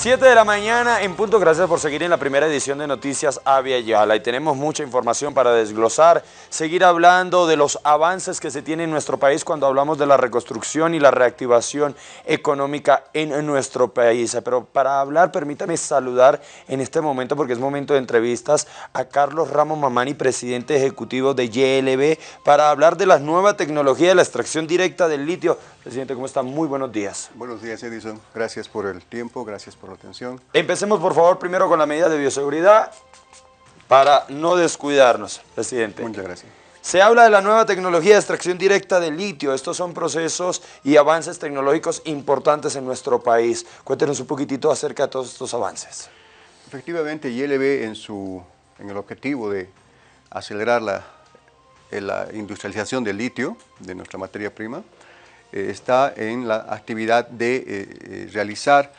7 de la mañana en punto, gracias por seguir en la primera edición de Noticias Avia Yala y tenemos mucha información para desglosar, seguir hablando de los avances que se tienen en nuestro país cuando hablamos de la reconstrucción y la reactivación económica en nuestro país. Pero para hablar, permítame saludar en este momento, porque es momento de entrevistas, a Carlos Ramos Mamani, presidente ejecutivo de YLB, para hablar de la nueva tecnología de la extracción directa del litio. Presidente, ¿cómo está? Muy buenos días. Buenos días, Edison. Gracias por el tiempo, gracias por la atención. Empecemos, por favor, primero con la medida de bioseguridad para no descuidarnos, presidente. Muchas gracias. Se habla de la nueva tecnología de extracción directa de litio. Estos son procesos y avances tecnológicos importantes en nuestro país. Cuéntenos un poquitito acerca de todos estos avances. Efectivamente, YLB en, su, en el objetivo de acelerar la, la industrialización del litio, de nuestra materia prima, eh, está en la actividad de eh, eh, realizar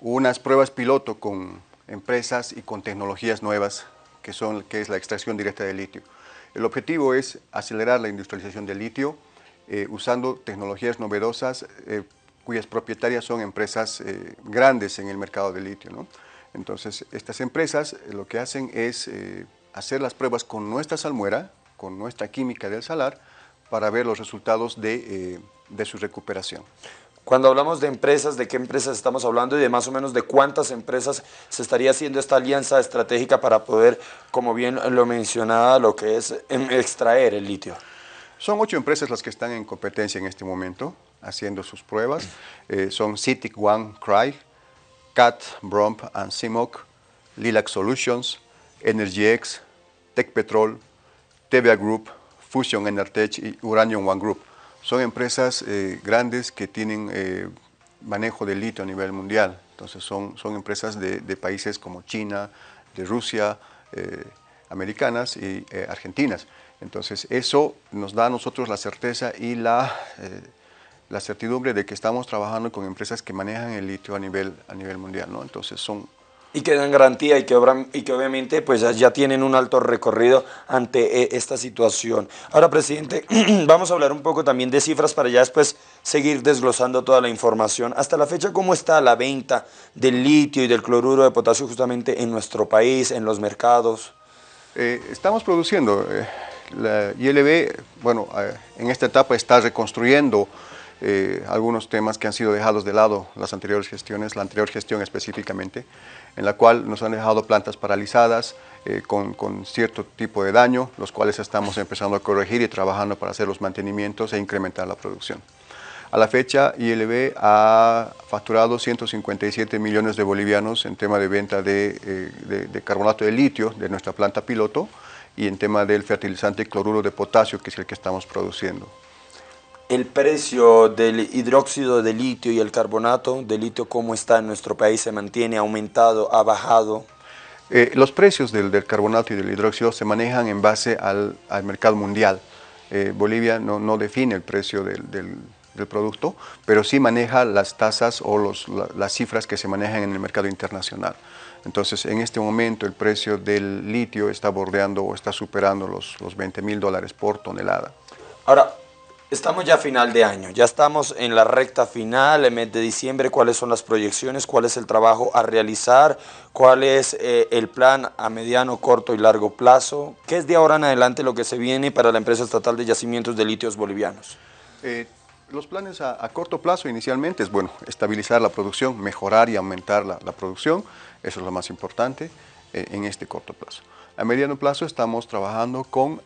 unas pruebas piloto con empresas y con tecnologías nuevas que, son, que es la extracción directa de litio. El objetivo es acelerar la industrialización del litio usando tecnologías novedosas cuyas propietarias son empresas grandes en el mercado del litio. ¿no? Entonces, estas empresas lo que hacen es hacer las pruebas con nuestra salmuera, con nuestra química del salar, para ver los resultados de de su recuperación. Cuando hablamos de empresas, ¿de qué empresas estamos hablando y de más o menos de cuántas empresas se estaría haciendo esta alianza estratégica para poder, como bien lo mencionaba, lo que es em, extraer el litio? Son ocho empresas las que están en competencia en este momento, haciendo sus pruebas. Eh, son Citic One Cry, CAT, Bromp and CIMOC, Lilac Solutions, EnergyX, Tech Petrol, TVA Group, Fusion Enertech y Uranium One Group son empresas eh, grandes que tienen eh, manejo de litio a nivel mundial. Entonces son, son empresas de, países como China, de Rusia, eh, americanas y argentinas. Entonces eso nos da a nosotros la certeza y la, la certidumbre de que estamos trabajando con empresas que manejan el litio a nivel, a nivel mundial. ¿no? Entonces son y que dan garantía y que, y que obviamente pues ya tienen un alto recorrido ante eh, esta situación. Ahora, presidente, vamos a hablar un poco también de cifras para ya después seguir desglosando toda la información. Hasta la fecha, ¿cómo está la venta del litio y del cloruro de potasio justamente en nuestro país, en los mercados? Eh, estamos produciendo. Eh, la ILB, bueno, en esta etapa está reconstruyendo algunos temas que han sido dejados de lado las anteriores gestiones, la anterior gestión específicamente en la cual nos han dejado plantas paralizadas eh, con, cierto tipo de daño, los cuales estamos empezando a corregir y trabajando para hacer los mantenimientos e incrementar la producción. A la fecha, ILB ha facturado 157 millones de bolivianos en tema de venta de, eh, de carbonato de litio de nuestra planta piloto y en tema del fertilizante cloruro de potasio, que es el que estamos produciendo el precio del hidróxido de litio y el carbonato de litio, ¿cómo está en nuestro país? ¿Se mantiene, aumentado, ha bajado? Eh, los precios del, carbonato y del hidróxido se manejan en base al, mercado mundial. Eh, Bolivia no, define el precio del, producto, pero sí maneja las tasas o los, las cifras que se manejan en el mercado internacional. Entonces, en este momento el precio del litio está bordeando o está superando los, los 20 mil dólares por tonelada. Ahora, Estamos ya a final de año, ya estamos en la recta final, el mes de diciembre, cuáles son las proyecciones, cuál es el trabajo a realizar, cuál es eh, el plan a mediano, corto y largo plazo, qué es de ahora en adelante lo que se viene para la empresa estatal de yacimientos de litios bolivianos. Eh, los planes a, corto plazo inicialmente es, bueno, estabilizar la producción, mejorar y aumentar la, producción, eso es lo más importante eh, en este corto plazo. A mediano plazo estamos trabajando con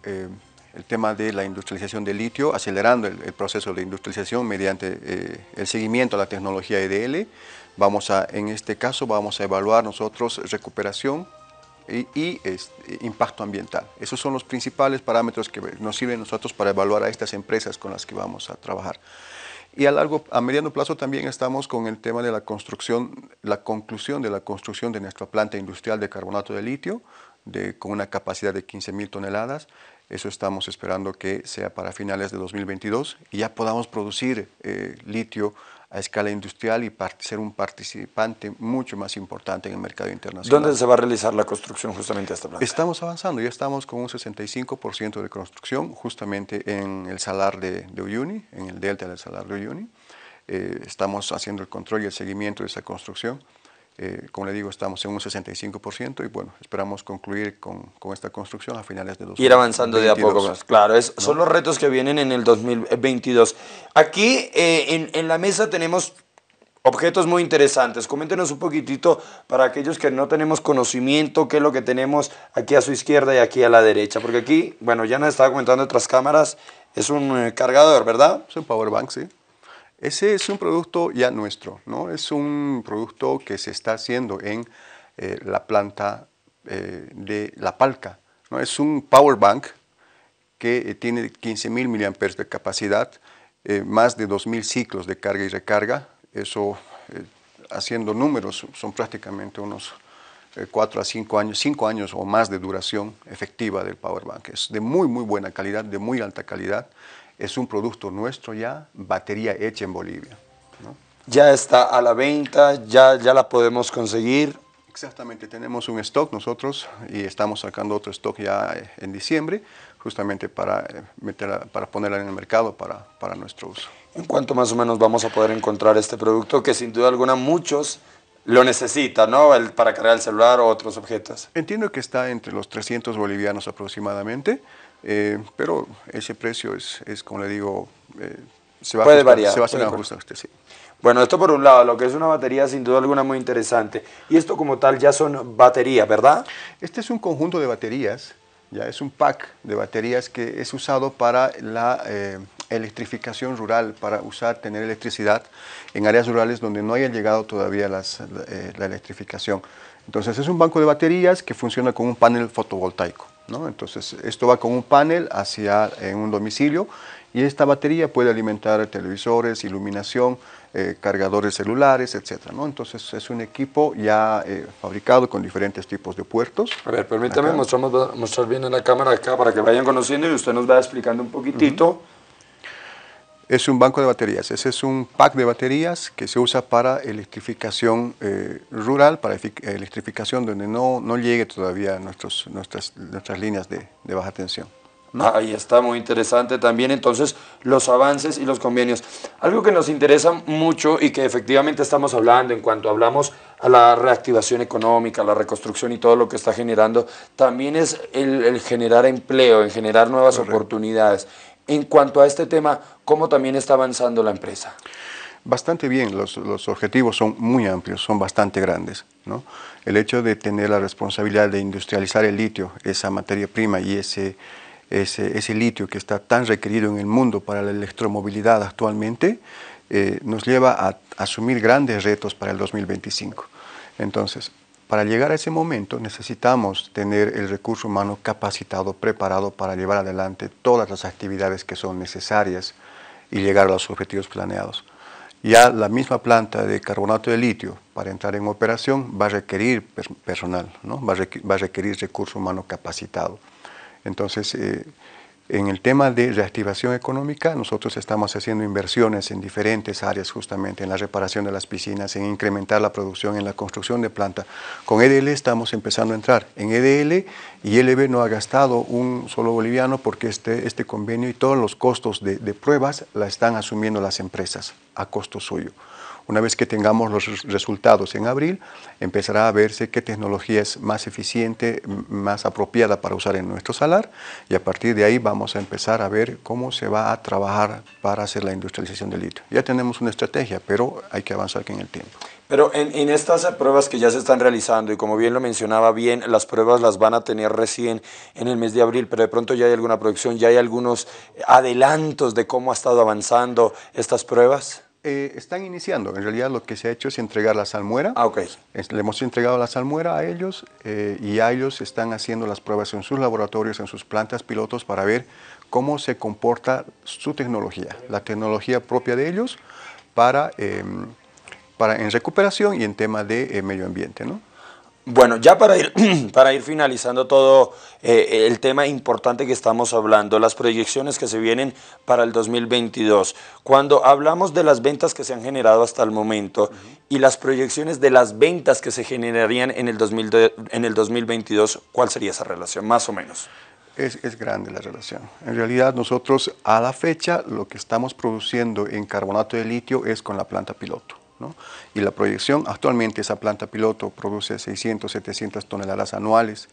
el tema de la industrialización del litio, acelerando el, proceso de industrialización mediante eh, el seguimiento a la tecnología EDL. Vamos a, en este caso vamos a evaluar nosotros recuperación y, este, impacto ambiental. Esos son los principales parámetros que nos sirven nosotros para evaluar a estas empresas con las que vamos a trabajar. Y a, largo, a mediano plazo también estamos con el tema de la construcción, la conclusión de la construcción de nuestra planta industrial de carbonato de litio, de, con una capacidad de 15.000 toneladas. Eso estamos esperando que sea para finales de 2022 y ya podamos producir eh, litio a escala industrial y ser un participante mucho más importante en el mercado internacional. ¿Dónde se va a realizar la construcción justamente de esta planta? Estamos avanzando, ya estamos con un 65% de construcción justamente en el salar de, Uyuni, en el delta del salar de Uyuni. Eh, estamos haciendo el control y el seguimiento de esa construcción Eh, como le digo, estamos en un 65% y bueno, esperamos concluir con, esta construcción a finales de 2022. Ir avanzando de a poco más, claro, es, son los retos que vienen en el 2022. Aquí eh, en, en la mesa tenemos objetos muy interesantes. Coméntenos un poquitito para aquellos que no tenemos conocimiento, qué es lo que tenemos aquí a su izquierda y aquí a la derecha. Porque aquí, bueno, ya nos estaba comentando otras cámaras, es un eh, cargador, ¿verdad? Es un power bank, sí. Ese es un producto ya nuestro, ¿no? Es un producto que se está haciendo en eh, la planta eh, de La Palca, ¿no? Es un power bank que tiene 15.000 mAh de capacidad, más de 2.000 ciclos de carga y recarga, eso, eh, haciendo números, son prácticamente unos 4 eh, a 5 años, 5 años o más de duración efectiva del power bank. Es de muy, muy buena calidad, de muy alta calidad. Es un producto nuestro ya, batería hecha en Bolivia. Ya está a la venta, ya, ya la podemos conseguir. Exactamente, tenemos un stock nosotros y estamos sacando otro stock ya eh, en diciembre, justamente para, meterla, para ponerla en el mercado para, para nuestro uso. ¿En cuánto más o menos vamos a poder encontrar este producto que sin duda alguna muchos lo necesitan, ¿no? El, para cargar el celular o otros objetos. Entiendo que está entre los 300 bolivianos aproximadamente, eh, pero ese precio es, es como le digo, eh, se va puede a variar. Se va a usted, sí. Bueno, esto por un lado, lo que es una batería sin duda alguna muy interesante. Y esto como tal ya son baterías, ¿verdad? Este es un conjunto de baterías, ya es un pack de baterías que es usado para la eh, electrificación rural, para usar, tener electricidad en áreas rurales donde no haya llegado todavía eh, la electrificación. Entonces es un banco de baterías que funciona con un panel fotovoltaico. ¿No? Entonces esto va con un panel hacia en un domicilio y esta batería puede alimentar televisores, iluminación, eh, cargadores celulares, etc. ¿no? Entonces es un equipo ya eh, fabricado con diferentes tipos de puertos. A ver, permítame mostramos, mostrar bien en la cámara acá para que vayan conociendo y usted nos va explicando un poquitito. Es un banco de baterías, ese es un pack de baterías que se usa para electrificación eh, rural, para electrificación donde no, no llegue todavía nuestros, nuestras, nuestras líneas de, de baja tensión. Ahí está, muy interesante también entonces los avances y los convenios. Algo que nos interesa mucho y que efectivamente estamos hablando en cuanto hablamos a la reactivación económica, la reconstrucción y todo lo que está generando, también es el, generar empleo, en generar nuevas oportunidades. En cuanto a este tema, ¿cómo también está avanzando la empresa? Bastante bien, los, los objetivos son muy amplios, son bastante grandes. ¿no? El hecho de tener la responsabilidad de industrializar el litio, esa materia prima y ese ese, litio que está tan requerido en el mundo para la electromovilidad actualmente, eh, nos lleva a asumir grandes retos para el 2025. Entonces, para llegar a ese momento necesitamos tener el recurso humano capacitado, preparado para llevar adelante todas las actividades que son necesarias y llegar a los objetivos planeados. Ya la misma planta de carbonato de litio para entrar en operación va a requerir personal, ¿no? va, a requerir recurso humano capacitado. Entonces, eh, en el tema de reactivación económica, nosotros estamos haciendo inversiones en diferentes áreas, justamente en la reparación de las piscinas, en incrementar la producción, en la construcción de planta. Con EDL estamos empezando a entrar. En EDL y LB no ha gastado un solo boliviano porque este, este convenio y todos los costos de, de pruebas la están asumiendo las empresas a costo suyo. Una vez que tengamos los resultados en abril, empezará a verse qué tecnología es más eficiente, más apropiada para usar en nuestro salar y a partir de ahí vamos a empezar a ver cómo se va a trabajar para hacer la industrialización del litio. Ya tenemos una estrategia, pero hay que avanzar en el tiempo. Pero en, estas pruebas que ya se están realizando, y como bien lo mencionaba bien, las pruebas las van a tener recién en el mes de abril, pero de pronto ya hay alguna producción, ya hay algunos adelantos de cómo ha estado avanzando estas pruebas. Eh, están iniciando. En realidad lo que se ha hecho es entregar la salmuera. Ah, ok. le hemos entregado la salmuera a ellos eh, y a ellos están haciendo las pruebas en sus laboratorios, en sus plantas pilotos para ver cómo se comporta su tecnología, la tecnología propia de ellos para, em, para en recuperación y en tema de eh, medio ambiente. ¿no? Bueno, ya para ir, para ir finalizando todo eh, el tema importante que estamos hablando, las proyecciones que se vienen para el 2022. Cuando hablamos de las ventas que se han generado hasta el momento y las proyecciones de las ventas que se generarían en el, 2000, en el 2022, ¿cuál sería esa relación, más o menos? Es, es, grande la relación. En realidad nosotros a la fecha lo que estamos produciendo en carbonato de litio es con la planta piloto. Y la proyección, actualmente esa planta piloto produce 600, 700 toneladas anuales.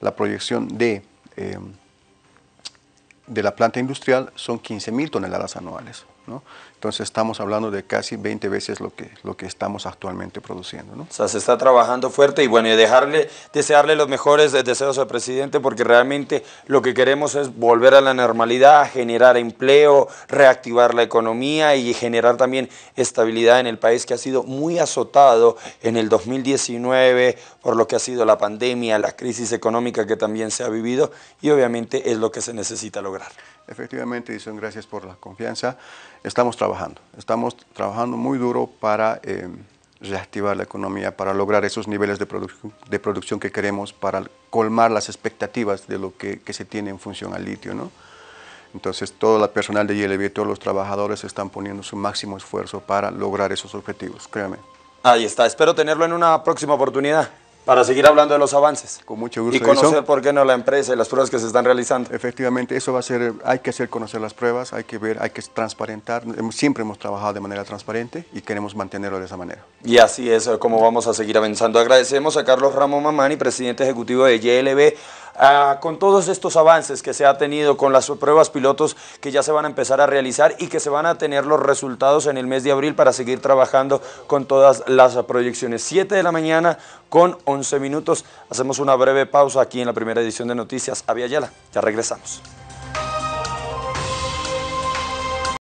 La proyección de, eh, de la planta industrial son 15 mil toneladas anuales. Entonces estamos hablando de casi 20 veces lo que, lo que estamos actualmente produciendo. ¿no? O sea, se está trabajando fuerte y bueno, y dejarle, desearle los mejores deseos al presidente porque realmente lo que queremos es volver a la normalidad, generar empleo, reactivar la economía y generar también estabilidad en el país que ha sido muy azotado en el 2019 por lo que ha sido la pandemia, la crisis económica que también se ha vivido y obviamente es lo que se necesita lograr. Efectivamente, Edison, gracias por la confianza. Estamos trabajando, estamos trabajando muy duro para eh, reactivar la economía, para lograr esos niveles de, de, producción que queremos, para colmar las expectativas de lo que, que se tiene en función al litio. ¿no? Entonces, todo el personal de YLB, todos los trabajadores están poniendo su máximo esfuerzo para lograr esos objetivos, créame. Ahí está, espero tenerlo en una próxima oportunidad para seguir hablando de los avances. Con mucho gusto. Y conocer por qué no la empresa y las pruebas que se están realizando. Efectivamente, eso va a ser, hay que hacer conocer las pruebas, hay que ver, hay que transparentar. Siempre hemos trabajado de manera transparente y queremos mantenerlo de esa manera. Y así es como vamos a seguir avanzando. Agradecemos a Carlos Ramón Mamani, presidente ejecutivo de YLB, Ah, con todos estos avances que se ha tenido, con las pruebas pilotos que ya se van a empezar a realizar y que se van a tener los resultados en el mes de abril para seguir trabajando con todas las proyecciones. 7 de la mañana con 11 minutos. Hacemos una breve pausa aquí en la primera edición de Noticias Avia Yala. Ya regresamos.